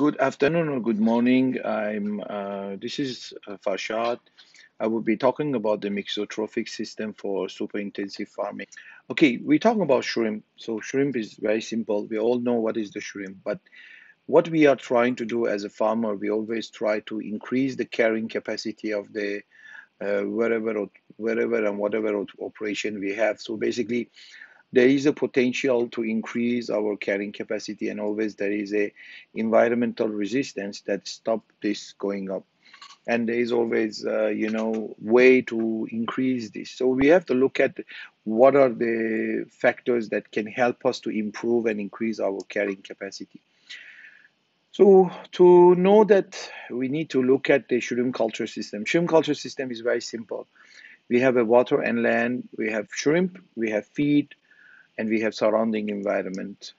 Good afternoon or good morning. I'm uh, this is uh, Farshad. I will be talking about the mixotrophic system for super intensive farming. Okay, we're talking about shrimp. So shrimp is very simple. We all know what is the shrimp, but what we are trying to do as a farmer, we always try to increase the carrying capacity of the uh, wherever wherever and whatever operation we have. So basically, there is a potential to increase our carrying capacity and always there is a environmental resistance that stop this going up. And there is always uh, you know way to increase this. So we have to look at what are the factors that can help us to improve and increase our carrying capacity. So to know that we need to look at the shrimp culture system. Shrimp culture system is very simple. We have a water and land we have shrimp we have feed and we have surrounding environment.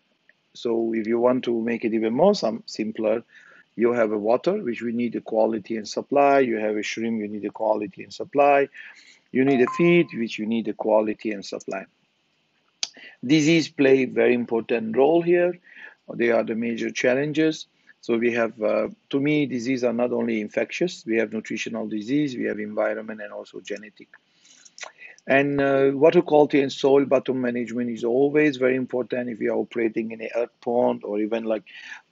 So if you want to make it even more some simpler, you have a water, which we need the quality and supply. You have a shrimp, you need the quality and supply. You need a feed, which you need the quality and supply. Disease play very important role here. They are the major challenges. So we have, uh, to me, disease are not only infectious. We have nutritional disease, we have environment, and also genetic. And uh, water quality and soil bottom management is always very important if you are operating in a earth pond or even like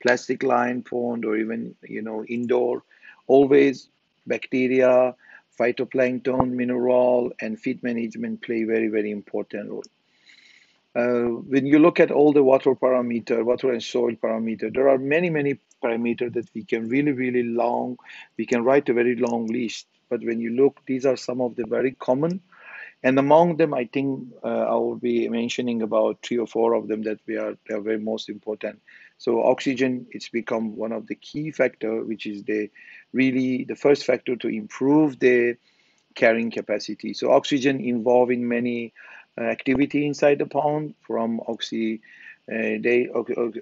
plastic line pond or even you know indoor. Always bacteria, phytoplankton, mineral, and feed management play very very important role. Uh, when you look at all the water parameter, water and soil parameter, there are many many parameters that we can really really long. We can write a very long list. But when you look, these are some of the very common and among them, I think uh, I will be mentioning about three or four of them that we are, are very most important. So oxygen, it's become one of the key factor, which is the really the first factor to improve the carrying capacity. So oxygen involved in many uh, activity inside the pond from oxy they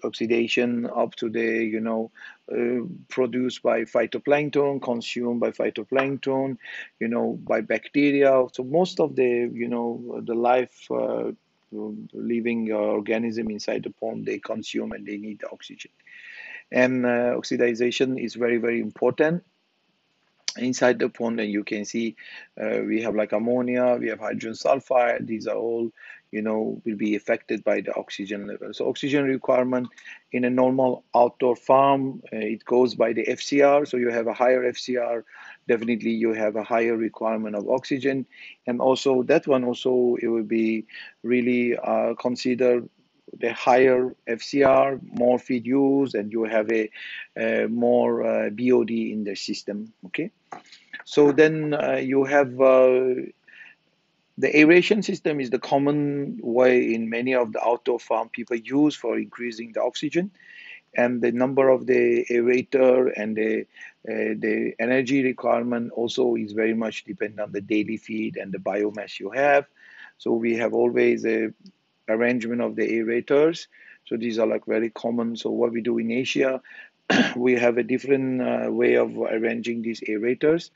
oxidation up to the you know uh, produced by phytoplankton consumed by phytoplankton you know by bacteria. So most of the you know the life uh, living organism inside the pond they consume and they need oxygen. And uh, oxidization is very very important inside the pond. And you can see uh, we have like ammonia we have hydrogen sulfide. These are all you know will be affected by the oxygen level. So oxygen requirement in a normal outdoor farm uh, it goes by the fcr so you have a higher fcr definitely you have a higher requirement of oxygen. And also that one also it will be really uh, considered the higher FCR, more feed use, and you have a, a more uh, BOD in the system. Okay, so then uh, you have uh, the aeration system is the common way in many of the outdoor farm people use for increasing the oxygen, and the number of the aerator and the uh, the energy requirement also is very much dependent on the daily feed and the biomass you have. So we have always a arrangement of the aerators. So these are like very common. So what we do in Asia, we have a different uh, way of arranging these aerators.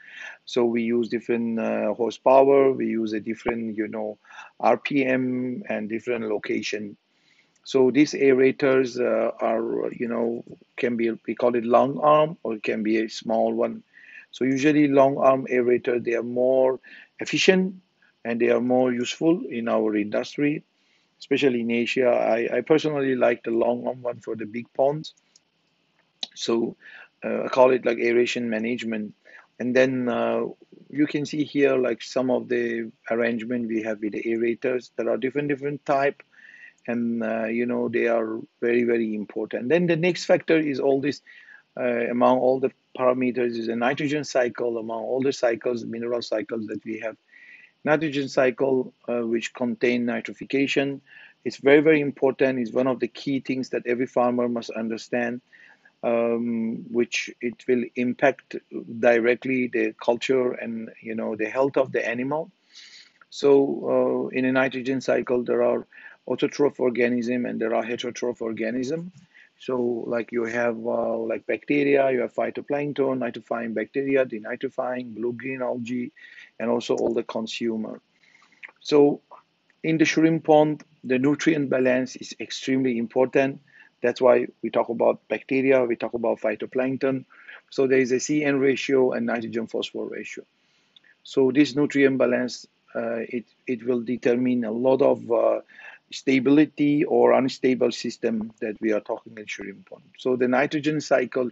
So we use different uh, horsepower, we use a different, you know, RPM and different location. So these aerators uh, are, you know, can be, we call it long arm or it can be a small one. So usually long arm aerator, they are more efficient and they are more useful in our industry especially in Asia. I, I personally like the long arm one for the big ponds. So uh, I call it like aeration management. And then uh, you can see here like some of the arrangement we have with the aerators. There are different different type, and uh, you know they are very very important. Then the next factor is all this uh, among all the parameters is a nitrogen cycle among all the cycles, mineral cycles that we have nitrogen cycle, uh, which contain nitrification. It's very, very important. It's one of the key things that every farmer must understand, um, which it will impact directly the culture and you know the health of the animal. So uh, in a nitrogen cycle, there are autotroph organism and there are heterotroph organism. So like you have uh, like bacteria, you have phytoplankton, nitrifying bacteria, denitrifying, blue-green algae, and also all the consumer. So in the shrimp pond, the nutrient balance is extremely important. That's why we talk about bacteria, we talk about phytoplankton. So there is a CN ratio and nitrogen phosphor ratio. So this nutrient balance, uh, it, it will determine a lot of uh, stability or unstable system that we are talking in shrimp pond. So the nitrogen cycle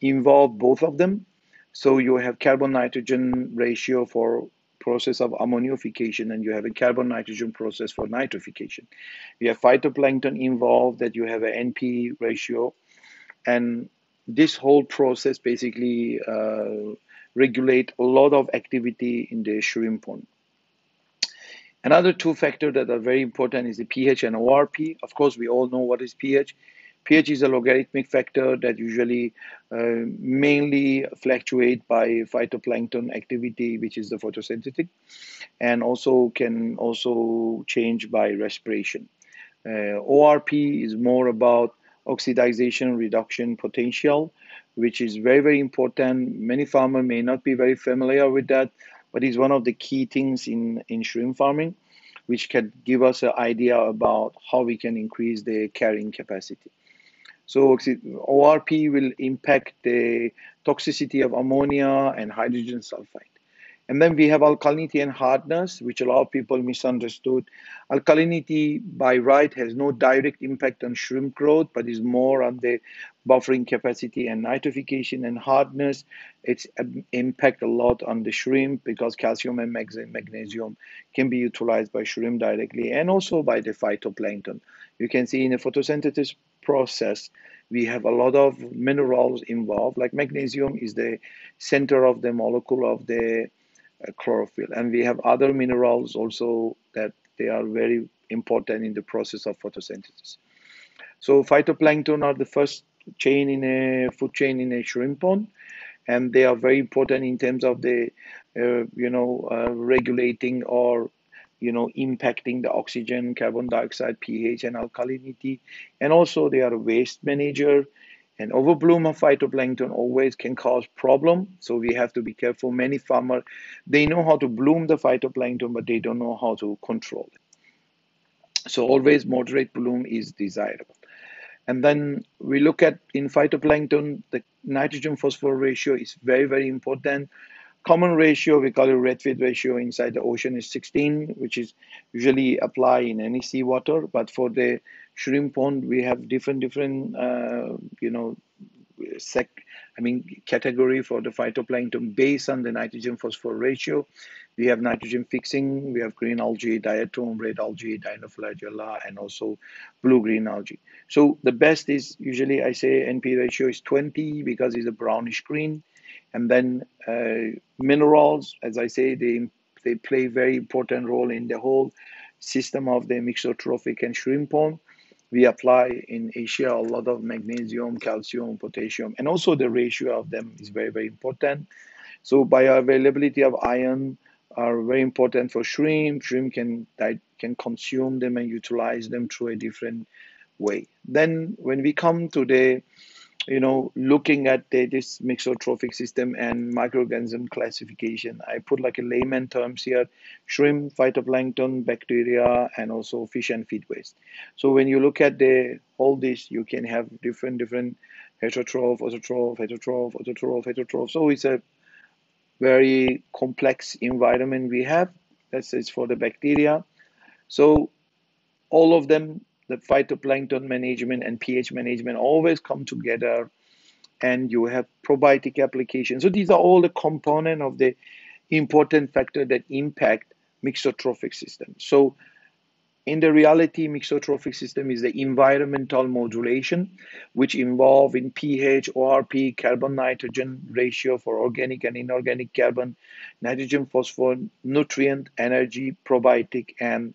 involve both of them. So you have carbon nitrogen ratio for process of ammonification and you have a carbon nitrogen process for nitrification. You have phytoplankton involved that you have an NP ratio and this whole process basically uh, regulate a lot of activity in the shrimp pond. Another two factors that are very important is the pH and ORP. Of course, we all know what is pH. pH is a logarithmic factor that usually uh, mainly fluctuate by phytoplankton activity, which is the photosynthetic, and also can also change by respiration. Uh, ORP is more about oxidization reduction potential, which is very, very important. Many farmers may not be very familiar with that, but it's one of the key things in, in shrimp farming, which can give us an idea about how we can increase the carrying capacity. So ORP will impact the toxicity of ammonia and hydrogen sulfide. And then we have alkalinity and hardness, which a lot of people misunderstood. Alkalinity by right has no direct impact on shrimp growth, but is more on the buffering capacity and nitrification and hardness. It's impact a lot on the shrimp because calcium and magnesium can be utilized by shrimp directly and also by the phytoplankton. You can see in the photosynthesis process, we have a lot of minerals involved, like magnesium is the center of the molecule of the uh, chlorophyll. And we have other minerals also that they are very important in the process of photosynthesis. So phytoplankton are the first chain in a food chain in a shrimp pond, and they are very important in terms of the, uh, you know, uh, regulating or you know, impacting the oxygen, carbon dioxide, pH, and alkalinity. And also, they are a waste manager. And overbloom of phytoplankton always can cause problem. So we have to be careful. Many farmers, they know how to bloom the phytoplankton, but they don't know how to control it. So always moderate bloom is desirable. And then we look at in phytoplankton, the nitrogen phosphorus ratio is very, very important. Common ratio, we call it Redfield ratio inside the ocean is 16, which is usually apply in any seawater. But for the shrimp pond, we have different, different, uh, you know, sec, I mean, category for the phytoplankton based on the nitrogen phosphorus ratio. We have nitrogen fixing, we have green algae, diatom, red algae, dinoflagella, and also blue-green algae. So the best is usually I say NP ratio is 20 because it's a brownish green. And then uh, minerals, as I say, they, they play very important role in the whole system of the mixotrophic and shrimp pond. We apply in Asia a lot of magnesium, calcium, potassium, and also the ratio of them is very, very important. So bioavailability of iron are very important for shrimp. Shrimp can can consume them and utilize them through a different way. Then when we come to the you know, looking at the, this mixotrophic system and microorganism classification. I put like a layman terms here, shrimp, phytoplankton, bacteria, and also fish and feed waste. So when you look at the all this, you can have different, different heterotroph, autotroph, heterotroph, autotroph, heterotroph. So it's a very complex environment we have. That's it for the bacteria. So all of them the phytoplankton management and pH management always come together and you have probiotic application. So these are all the component of the important factor that impact mixotrophic system. So in the reality, mixotrophic system is the environmental modulation, which involve in pH, ORP, carbon nitrogen ratio for organic and inorganic carbon, nitrogen phosphorus, nutrient, energy, probiotic, and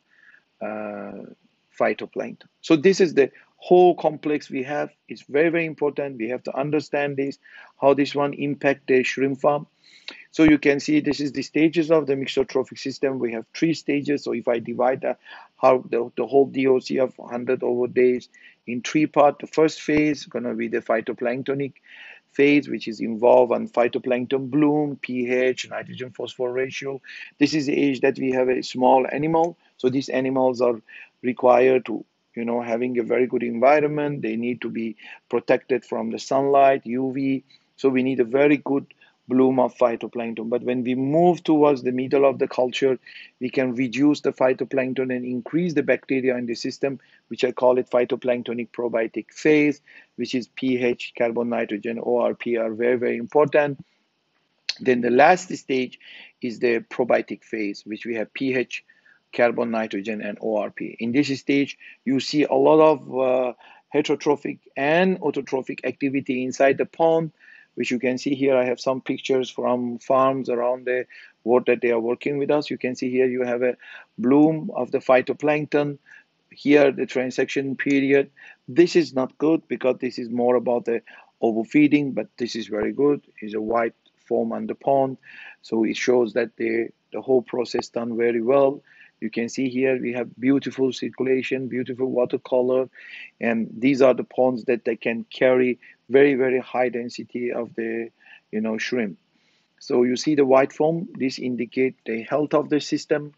uh, phytoplankton. So this is the whole complex we have. It's very, very important. We have to understand this, how this one impact the shrimp farm. So you can see this is the stages of the mixotrophic system. We have three stages. So if I divide the, how the, the whole DOC of 100 over days in three parts, the first phase is going to be the phytoplanktonic phase, which is involved on phytoplankton bloom, pH, nitrogen phosphorus ratio. This is the age that we have a small animal. So these animals are required to you know, having a very good environment. They need to be protected from the sunlight, UV. So we need a very good bloom of phytoplankton. But when we move towards the middle of the culture, we can reduce the phytoplankton and increase the bacteria in the system, which I call it phytoplanktonic probiotic phase, which is pH, carbon, nitrogen, ORP are very, very important. Then the last stage is the probiotic phase, which we have pH, carbon, nitrogen, and ORP. In this stage, you see a lot of uh, heterotrophic and autotrophic activity inside the pond, which you can see here. I have some pictures from farms around the world that they are working with us. You can see here you have a bloom of the phytoplankton. Here, the transaction period. This is not good because this is more about the overfeeding, but this is very good. It's a white foam on the pond. So it shows that the, the whole process done very well. You can see here we have beautiful circulation, beautiful watercolor, and these are the ponds that they can carry very, very high density of the, you know, shrimp. So you see the white foam, this indicate the health of the system.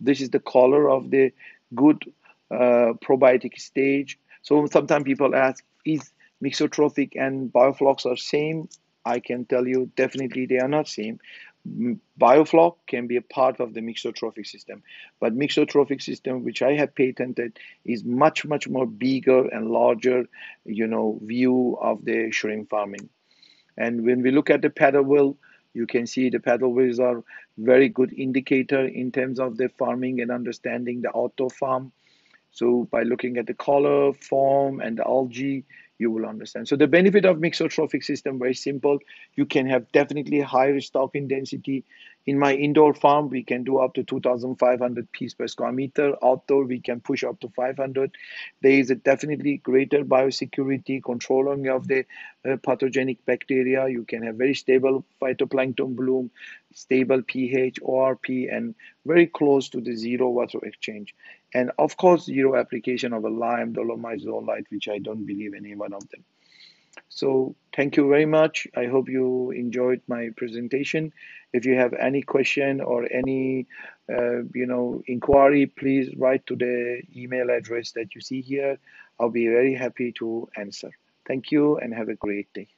This is the color of the good uh, probiotic stage. So sometimes people ask, is mixotrophic and bioflocs are same? I can tell you definitely they are not same. Biofloc can be a part of the mixotrophic system, but mixotrophic system, which I have patented, is much much more bigger and larger, you know, view of the shrimp farming. And when we look at the paddle wheel, you can see the paddle wheels are very good indicator in terms of the farming and understanding the outdoor farm. So by looking at the color, form, and the algae, you will understand. So the benefit of mixotrophic system very simple. You can have definitely higher stocking density. In my indoor farm, we can do up to 2,500 piece per square meter. Outdoor, we can push up to 500. There is a definitely greater biosecurity, controlling of the uh, pathogenic bacteria. You can have very stable phytoplankton bloom, stable pH, ORP, and very close to the zero water exchange. And of course, zero application of a lime, dolomite, zeolite, which I don't believe any one of them. So thank you very much. I hope you enjoyed my presentation. If you have any question or any, uh, you know, inquiry, please write to the email address that you see here. I'll be very happy to answer. Thank you and have a great day.